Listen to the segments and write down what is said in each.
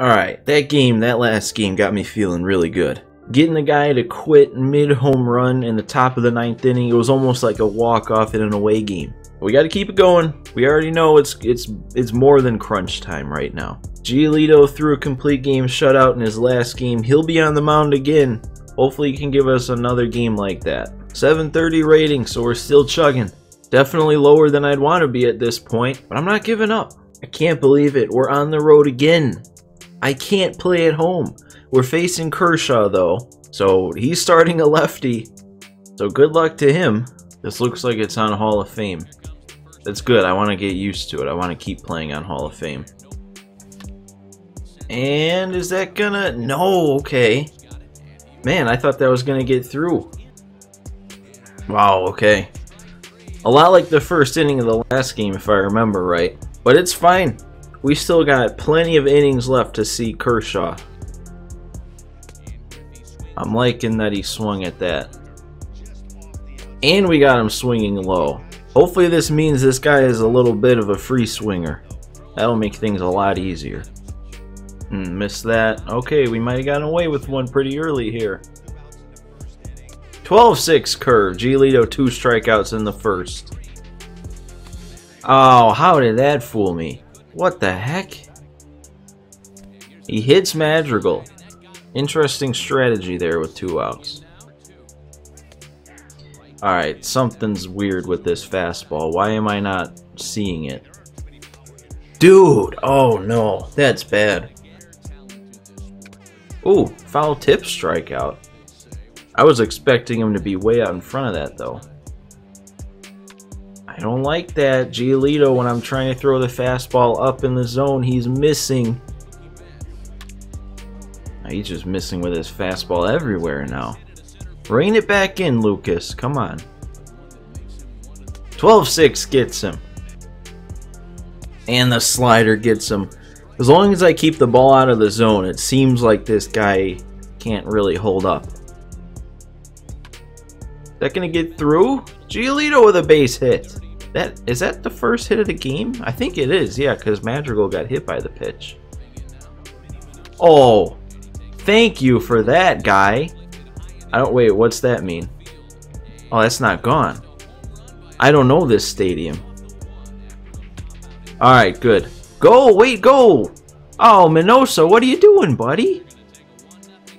Alright, that game, that last game got me feeling really good. Getting the guy to quit mid home run in the top of the ninth inning, it was almost like a walk off in an away game. We got to keep it going. We already know it's it's it's more than crunch time right now. Giolito threw a complete game shutout in his last game. He'll be on the mound again. Hopefully he can give us another game like that. 730 rating, so we're still chugging. Definitely lower than I'd want to be at this point, but I'm not giving up. I can't believe it. We're on the road again. I can't play at home. We're facing Kershaw though, so he's starting a lefty. So good luck to him. This looks like it's on Hall of Fame. That's good. I want to get used to it. I want to keep playing on Hall of Fame. And is that gonna... No, okay. Man, I thought that was gonna get through. Wow, okay. A lot like the first inning of the last game, if I remember right. But it's fine. We still got plenty of innings left to see Kershaw. I'm liking that he swung at that. And we got him swinging low. Hopefully this means this guy is a little bit of a free swinger. That'll make things a lot easier. Mm, missed that. Okay, we might have gotten away with one pretty early here. 12-6 curve. Giolito two strikeouts in the first. Oh, how did that fool me? What the heck? He hits Madrigal. Interesting strategy there with two outs. Alright, something's weird with this fastball. Why am I not seeing it? Dude! Oh no, that's bad. Ooh, foul tip strikeout. I was expecting him to be way out in front of that though. I don't like that. Giolito, when I'm trying to throw the fastball up in the zone, he's missing. He's just missing with his fastball everywhere now. Rein it back in, Lucas. Come on. 12-6 gets him. And the slider gets him. As long as I keep the ball out of the zone, it seems like this guy can't really hold up. Is that going to get through? Giolito with a base hit. That Is that the first hit of the game? I think it is, yeah, because Madrigal got hit by the pitch. Oh, thank you for that, guy. I don't, wait, what's that mean? Oh, that's not gone. I don't know this stadium. Alright, good. Go, wait, go! Oh, Minoso, what are you doing, buddy?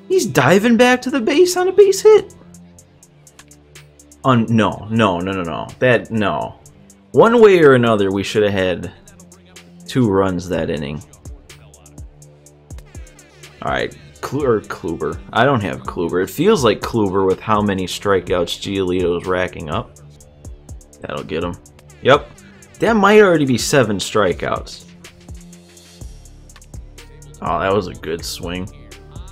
He's diving back to the base on a base hit. On no, no, no, no, no. That no. One way or another, we should have had two runs that inning. Alright, or Kluber. I don't have Kluber. It feels like Kluber with how many strikeouts Giolito's racking up. That'll get him. Yep. That might already be seven strikeouts. Oh, that was a good swing.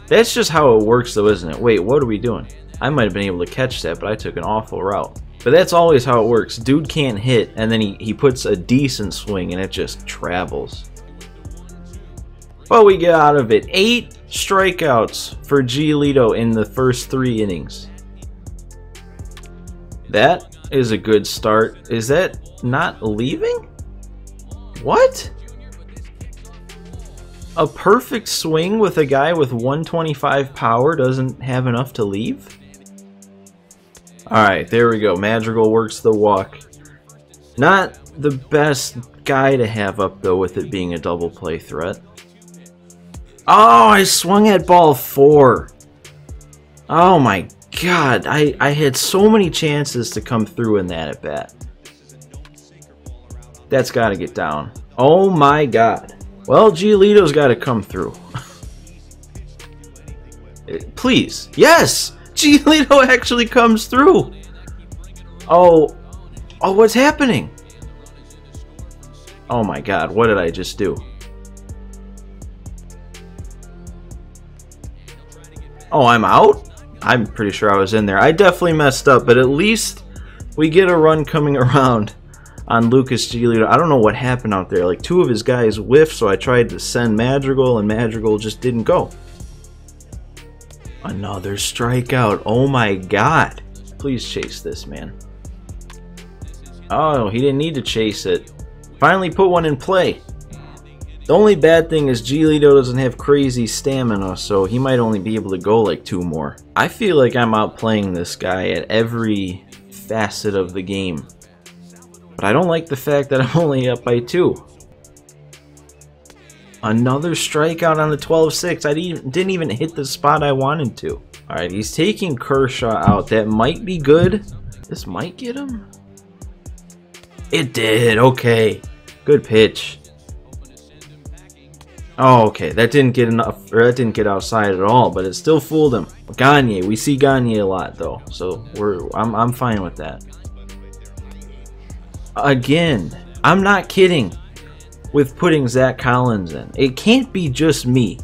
That's just how it works though, isn't it? Wait, what are we doing? I might have been able to catch that, but I took an awful route. But that's always how it works. Dude can't hit, and then he, he puts a decent swing, and it just travels. But we get out of it. Eight strikeouts for Giolito in the first three innings. That is a good start. Is that not leaving? What? A perfect swing with a guy with 125 power doesn't have enough to leave? Alright, there we go. Madrigal works the walk. Not the best guy to have up, though, with it being a double play threat. Oh, I swung at ball four. Oh my god, I, I had so many chances to come through in that at bat. That's got to get down. Oh my god. Well, Giolito's got to come through. Please. Yes! Giolito actually comes through. Oh. Oh, what's happening? Oh my god, what did I just do? Oh, I'm out? I'm pretty sure I was in there. I definitely messed up, but at least we get a run coming around on Lucas Giolito. I don't know what happened out there. Like, two of his guys whiffed, so I tried to send Madrigal, and Madrigal just didn't go. Another strikeout. Oh my god. Please chase this, man. Oh, he didn't need to chase it. Finally put one in play. The only bad thing is Giolito doesn't have crazy stamina, so he might only be able to go like two more. I feel like I'm outplaying this guy at every facet of the game. But I don't like the fact that I'm only up by two. Another strikeout on the 12-6. I didn't even hit the spot I wanted to. Alright, he's taking Kershaw out. That might be good. This might get him. It did. Okay. Good pitch. Oh, okay. That didn't get enough, or that didn't get outside at all, but it still fooled him. Gagne. We see Gagne a lot, though, so we're I'm I'm fine with that. Again, I'm not kidding with putting Zach Collins in. It can't be just me.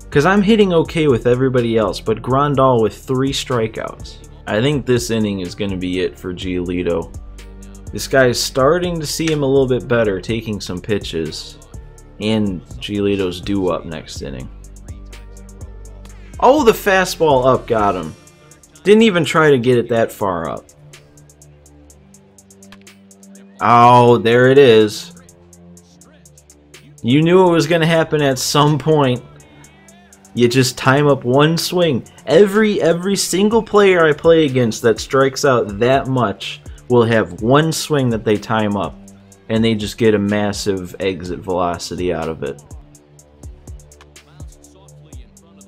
Because I'm hitting okay with everybody else, but Grandal with three strikeouts. I think this inning is going to be it for Giolito. This guy is starting to see him a little bit better, taking some pitches. And Giolito's due up next inning. Oh, the fastball up got him. Didn't even try to get it that far up. Oh, there it is. You knew it was going to happen at some point. You just time up one swing. Every every single player I play against that strikes out that much will have one swing that they time up and they just get a massive exit velocity out of it.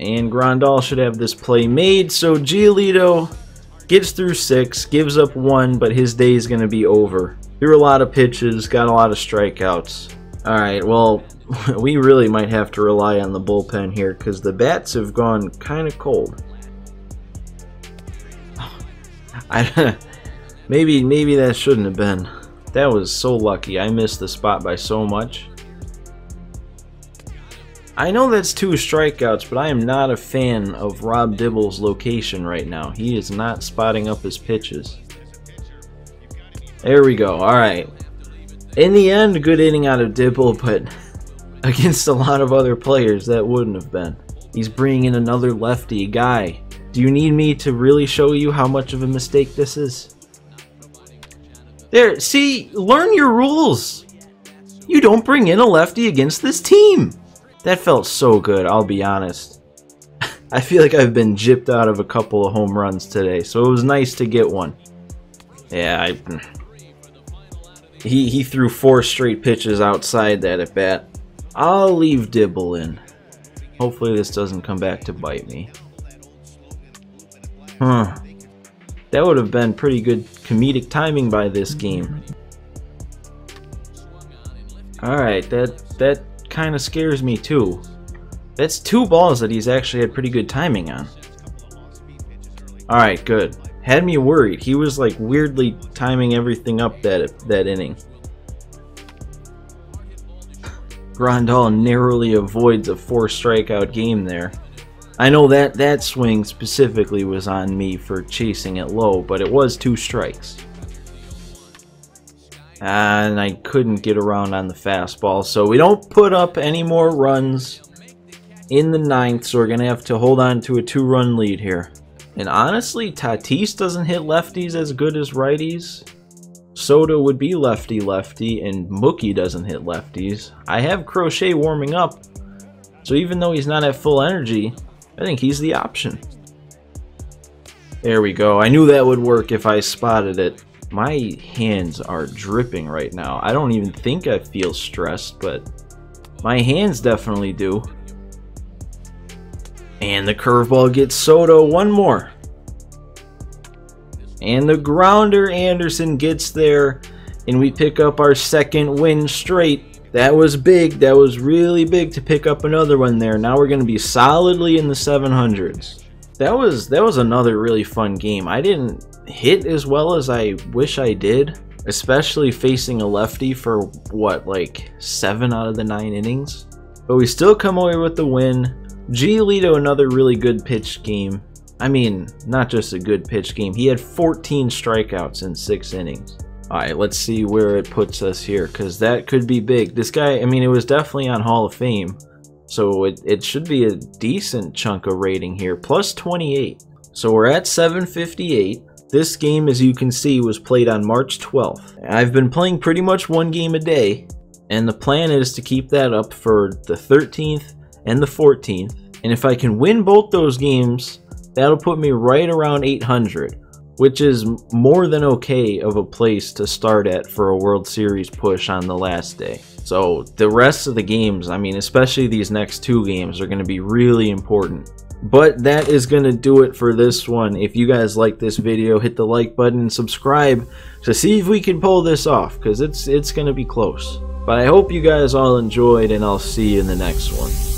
And Grandal should have this play made, so Giolito gets through six, gives up one, but his day is going to be over. Threw a lot of pitches, got a lot of strikeouts. Alright, well, we really might have to rely on the bullpen here because the bats have gone kind of cold. I maybe maybe that shouldn't have been. That was so lucky. I missed the spot by so much. I know that's two strikeouts, but I am not a fan of Rob Dibble's location right now. He is not spotting up his pitches. There we go. Alright. In the end, good inning out of Dibble, but against a lot of other players, that wouldn't have been. He's bringing in another lefty guy. Do you need me to really show you how much of a mistake this is? There, see, learn your rules. You don't bring in a lefty against this team. That felt so good, I'll be honest. I feel like I've been gypped out of a couple of home runs today, so it was nice to get one. Yeah, I... He, he threw four straight pitches outside that at bat. I'll leave Dibble in. Hopefully this doesn't come back to bite me. Huh. That would have been pretty good comedic timing by this game. Alright, that, that kind of scares me too. That's two balls that he's actually had pretty good timing on. Alright, good. Had me worried. He was like weirdly timing everything up that that inning. Grandal narrowly avoids a four strikeout game there. I know that that swing specifically was on me for chasing it low, but it was two strikes. And I couldn't get around on the fastball, so we don't put up any more runs in the ninth, so we're going to have to hold on to a two-run lead here. And honestly, Tatis doesn't hit lefties as good as righties. Soto would be lefty-lefty, and Mookie doesn't hit lefties. I have Crochet warming up, so even though he's not at full energy, I think he's the option. There we go. I knew that would work if I spotted it. My hands are dripping right now. I don't even think I feel stressed, but my hands definitely do. And the curveball gets Soto one more. And the grounder Anderson gets there, and we pick up our second win straight. That was big. That was really big to pick up another one there. Now we're going to be solidly in the 700s. That was that was another really fun game. I didn't hit as well as I wish I did, especially facing a lefty for what like 7 out of the 9 innings. But we still come away with the win. Giolito another really good pitch game. I mean, not just a good pitch game. He had 14 strikeouts in 6 innings. Alright, let's see where it puts us here, because that could be big. This guy, I mean, it was definitely on Hall of Fame, so it, it should be a decent chunk of rating here, plus 28. So we're at 758. This game, as you can see, was played on March 12th. I've been playing pretty much one game a day, And the plan is to keep that up for the 13th and the 14th. And if I can win both those games, that'll put me right around 800, which is more than okay of a place to start at for a World Series push on the last day. So the rest of the games, I mean, especially these next two games, are going to be really important. But that is going to do it for this one. If you guys like this video, hit the like button and subscribe to see if we can pull this off, because it's, it's going to be close. But I hope you guys all enjoyed, and I'll see you in the next one.